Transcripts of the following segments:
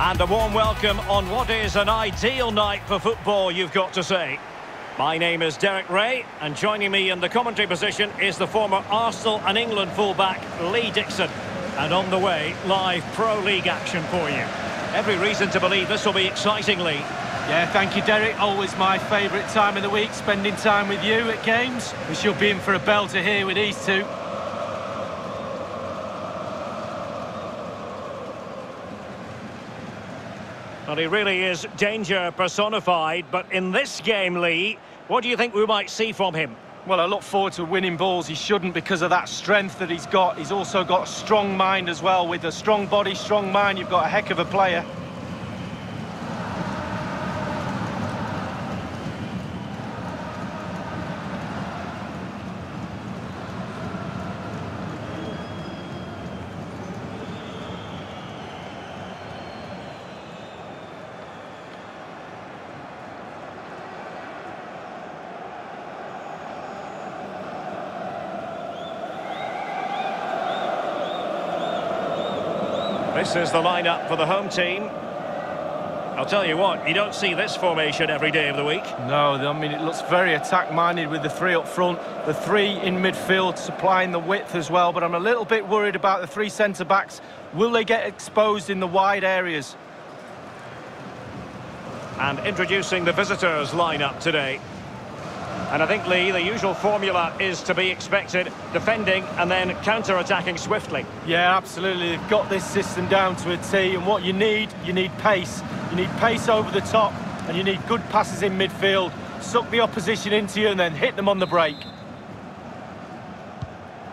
And a warm welcome on what is an ideal night for football, you've got to say. My name is Derek Ray, and joining me in the commentary position is the former Arsenal and England fullback, Lee Dixon. And on the way, live Pro League action for you. Every reason to believe this will be exciting, Lee. Yeah, thank you, Derek. Always my favourite time of the week, spending time with you at games. We should be in for a belter here with these two. Well, he really is danger personified, but in this game, Lee, what do you think we might see from him? Well, I look forward to winning balls. He shouldn't because of that strength that he's got. He's also got a strong mind as well. With a strong body, strong mind, you've got a heck of a player. This is the lineup for the home team. I'll tell you what, you don't see this formation every day of the week. No, I mean, it looks very attack-minded with the three up front, the three in midfield supplying the width as well, but I'm a little bit worried about the three centre-backs. Will they get exposed in the wide areas? And introducing the visitors lineup today. And I think, Lee, the usual formula is to be expected, defending and then counter-attacking swiftly. Yeah, absolutely. They've got this system down to a T, and what you need, you need pace. You need pace over the top, and you need good passes in midfield. Suck the opposition into you and then hit them on the break.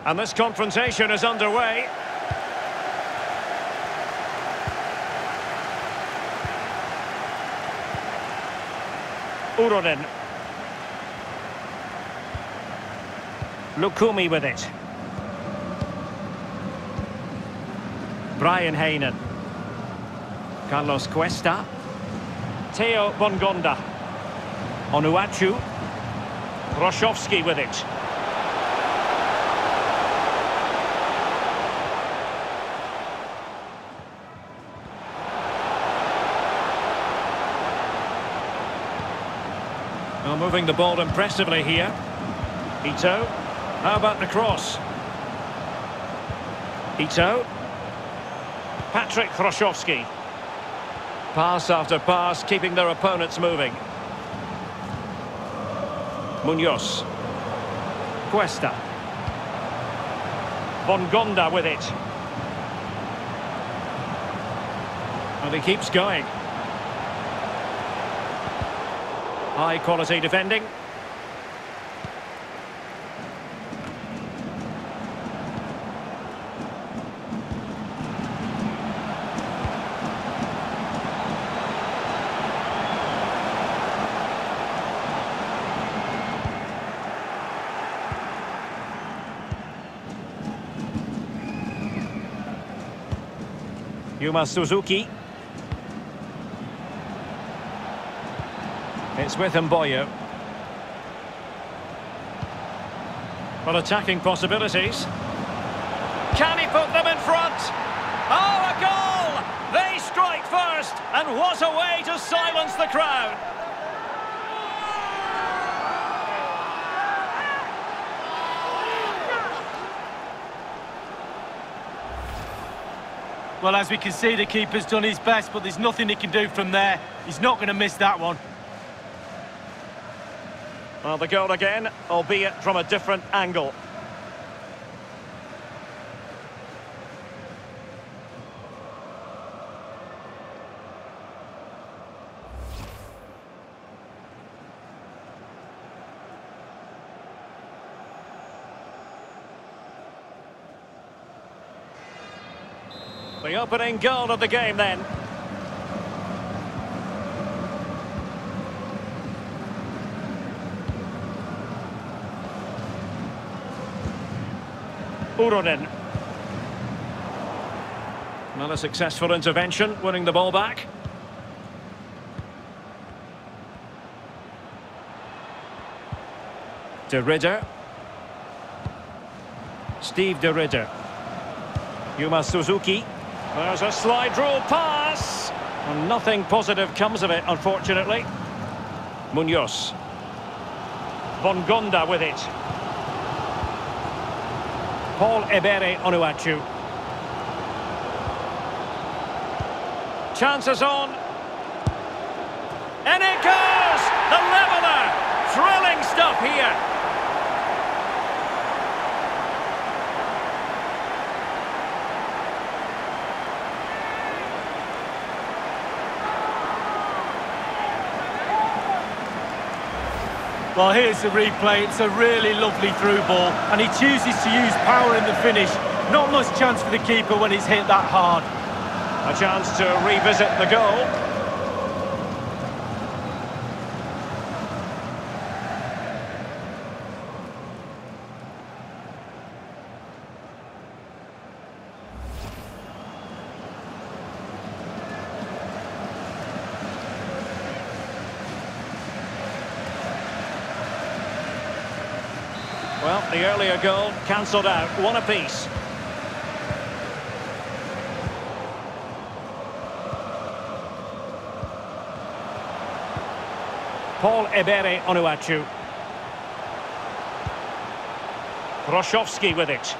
And this confrontation is underway. Uronen. Lucumí with it. Bryan Heynen. Carlos Cuesta. Theo Bongonda. Onuachu. Hrošovský with it. Well, moving the ball impressively here. Ito. How about the cross? Ito. Patrik Hrošovský. Pass after pass, keeping their opponents moving. Munoz. Cuesta. Bongonda with it. And he keeps going. High quality defending. Yuma Suzuki. It's with Mboyo. Well, attacking possibilities. Can he put them in front? Oh, a goal! They strike first, and what a way to silence the crowd! Well, as we can see, the keeper's done his best, but there's nothing he can do from there. He's not going to miss that one. Well, the goal again, albeit from a different angle. The opening goal of the game then. Uronen. Not a successful intervention, winning the ball back. De Ridder. Steve De Ridder. Yuma Suzuki. There's a slide rule pass. And nothing positive comes of it, unfortunately. Munoz. Bongonda with it. Paul Ebere Onuachu. Chances on. And it goes! The leveller! Thrilling stuff here. Well, here's the replay. It's a really lovely through ball, and he chooses to use power in the finish. Not much chance for the keeper when it's hit that hard. A chance to revisit the goal. Well, the earlier goal cancelled out. One apiece. Paul Ebere Onuachu. Hrošovský with it.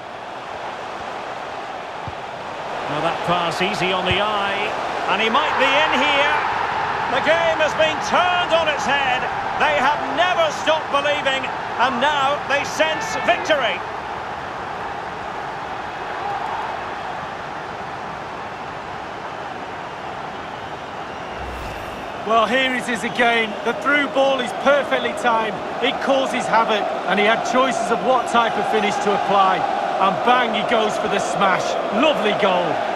Now that pass easy on the eye. And he might be in here. The game has been turned on its head. They have never stopped believing and now they sense victory. Well, here it is again. The through ball is perfectly timed. It causes havoc, and he had choices of what type of finish to apply. And bang, he goes for the smash. Lovely goal.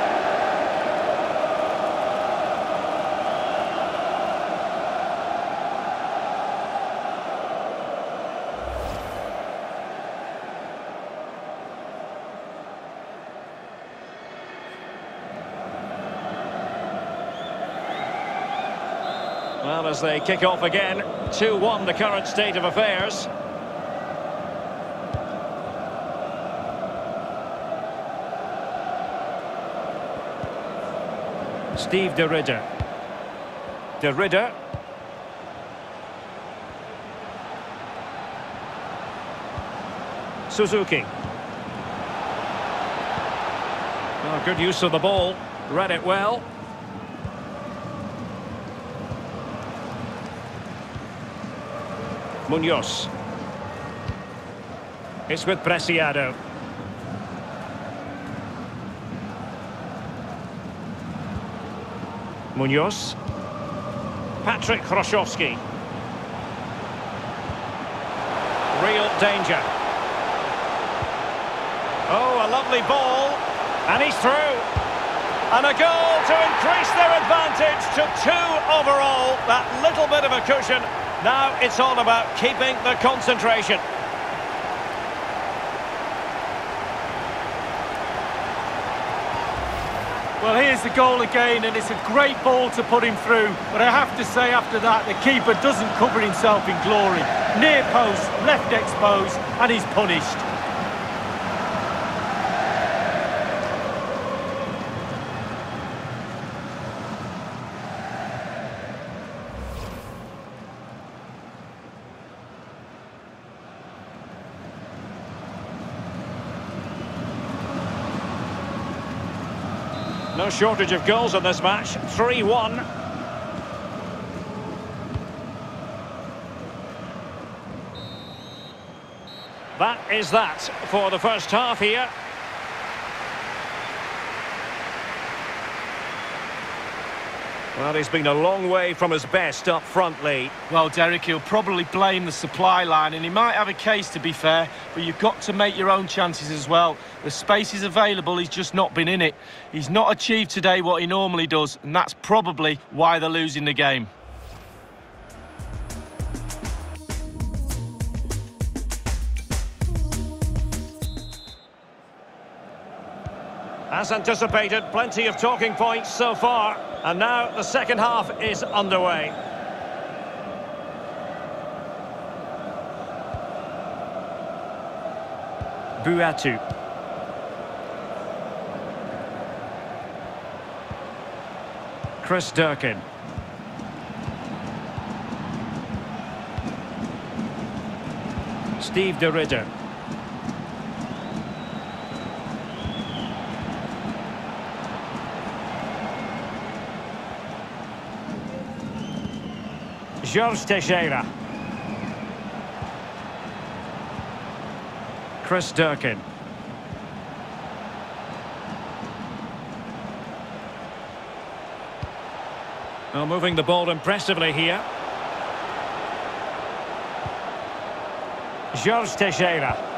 Well, as they kick off again, 2-1 the current state of affairs. Steve de Ridder. De Ridder. Suzuki. Oh, good use of the ball. Read it well. Munoz. It's with Preciado. Munoz. Patrik Hrošovský. Real danger. Oh, a lovely ball. And he's through. And a goal to increase their advantage to two overall. That little bit of a cushion now it's all about keeping the concentration. Well, here's the goal again, and it's a great ball to put him through. But I have to say, after that, the keeper doesn't cover himself in glory. Near post, left exposed, and he's punished. Shortage of goals in this match. 3-1. That is that for the first half here. Well, he's been a long way from his best up front, Lee. Well, Derek, he'll probably blame the supply line, and he might have a case, to be fair, but you've got to make your own chances as well. The space is available, he's just not been in it. He's not achieved today what he normally does, and that's probably why they're losing the game. As anticipated, plenty of talking points so far. And now the second half is underway. Buatu. Chris Durkin. Steve de George Teixeira. Chris Durkin. Well, moving the ball impressively here. George Teixeira.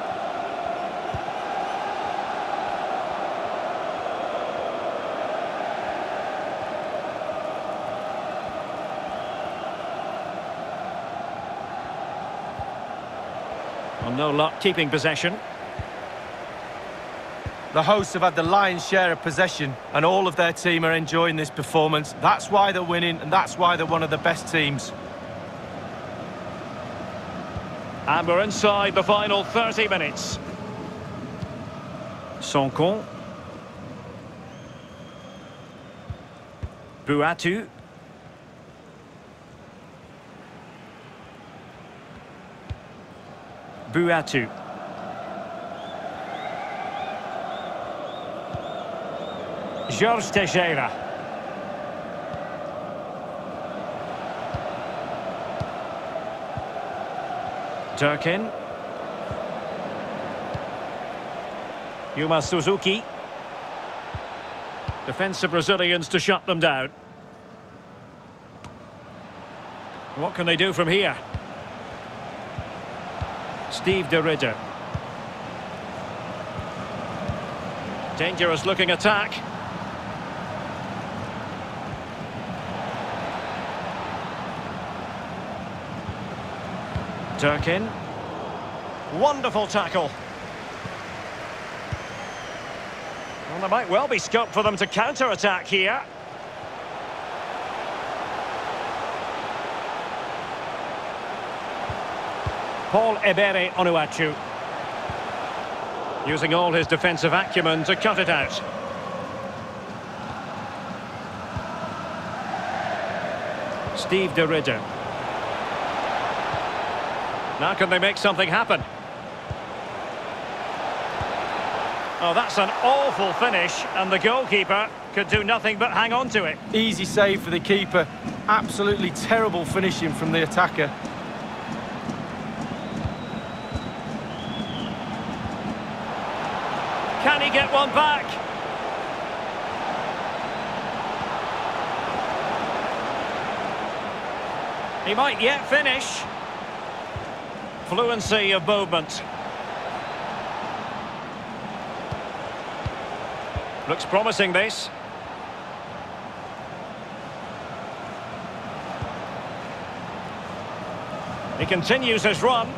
Well, no luck keeping possession. The hosts have had the lion's share of possession and all of their team are enjoying this performance. That's why they're winning and that's why they're one of the best teams. And we're inside the final 30 minutes. Sonkon. Buatu. Buatu. George Teixeira. Durkin. Yuma Suzuki. Defensive Brazilians to shut them down. What can they do from here? Steve de Ridder. Dangerous looking attack. Durkin. Wonderful tackle. Well, there might well be scope for them to counter-attack here. Paul Ebere Onuachu. Using all his defensive acumen to cut it out. Steve de Ridder. Now can they make something happen? Oh, that's an awful finish, and the goalkeeper could do nothing but hang on to it. Easy save for the keeper. Absolutely terrible finishing from the attacker. Can he get one back? He might yet finish. Fluency of movement. Looks promising, this. He continues his run.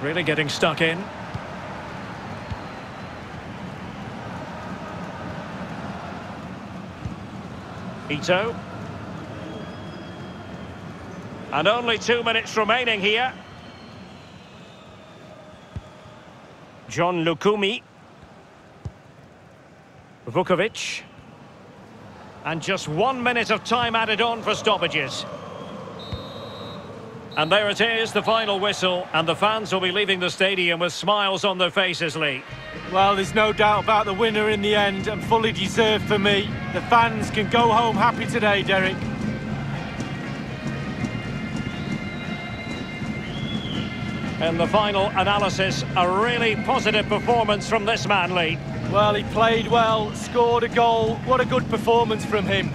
Really getting stuck in. Ito. And only two minutes remaining here. Jhon Lucumí. Vukovic. And just one minute of time added on for stoppages. And there it is, the final whistle, and the fans will be leaving the stadium with smiles on their faces, Lee. Well, there's no doubt about the winner in the end, and fully deserved for me. The fans can go home happy today, Derek. In the final analysis, a really positive performance from this man, Lee. Well, he played well, scored a goal. What a good performance from him.